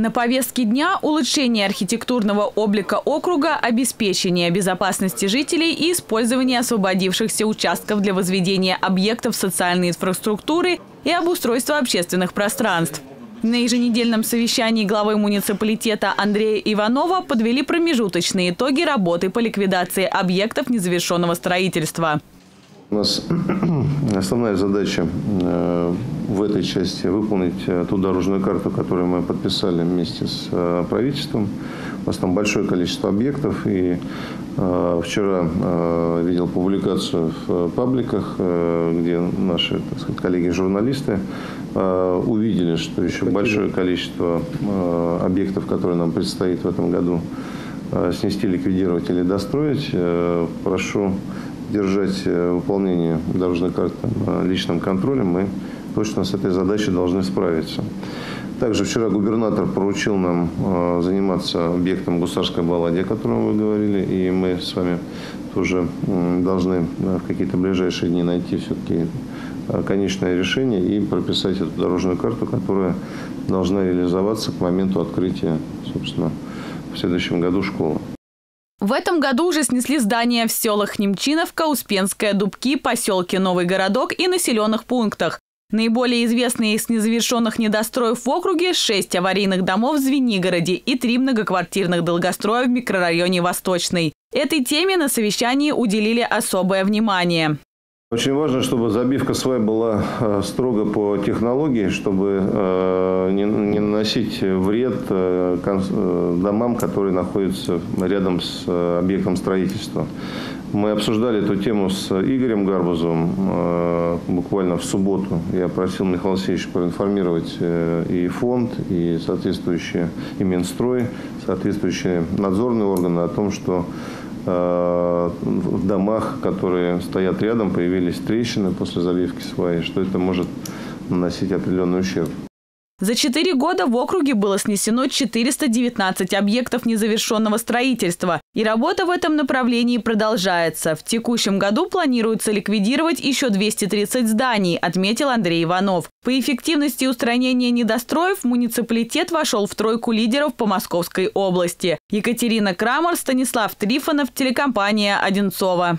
На повестке дня улучшение архитектурного облика округа, обеспечение безопасности жителей и использование освободившихся участков для возведения объектов социальной инфраструктуры и обустройства общественных пространств. На еженедельном совещании главы муниципалитета Андрея Иванова подвели промежуточные итоги работы по ликвидации объектов незавершенного строительства. У нас основная задача э, в этой части выполнить э, ту дорожную карту, которую мы подписали вместе с э, правительством. У нас там большое количество объектов. И вчера видел публикацию в пабликах, где наши коллеги-журналисты увидели, что еще большое количество объектов, которые нам предстоит в этом году снести, ликвидировать или достроить. Прошу держать э, выполнение дорожной карты на личном контроле, мы точно с этой задачей должны справиться. Также вчера губернатор поручил нам э, заниматься объектом Гусарской баллади, о котором вы говорили, и мы с вами тоже должны э, в какие-то ближайшие дни найти все-таки конечное решение и прописать эту дорожную карту, которая должна реализоваться к моменту открытия, собственно, в следующем году школы. В этом году уже снесли здания в селах Немчиновка, Успенская, Дубки, поселке Новый Городок и населенных пунктах. Наиболее известные из незавершенных недостроев в округе – шесть аварийных домов в Звенигороде и три многоквартирных долгостроя в микрорайоне Восточный. Этой теме на совещании уделили особое внимание. Очень важно, чтобы забивка свай была э, строго по технологии, чтобы э, не наносить вред э, домам, которые находятся рядом с объектом строительства. Мы обсуждали эту тему с Игорем Гарбузовым буквально в субботу. Я просил Михаила Алексеевича проинформировать и фонд, и соответствующие, и Минстрой, соответствующие надзорные органы о том, что в домах, которые стоят рядом, появились трещины после заливки сваи, что это может наносить определенный ущерб. За четыре года в округе было снесено 419 объектов незавершенного строительства, и работа в этом направлении продолжается. В текущем году планируется ликвидировать еще 230 зданий, отметил Андрей Иванов. По эффективности устранения недостроев муниципалитет вошел в тройку лидеров по Московской области. Екатерина Крамер, Станислав Трифонов, телекомпания «Одинцова».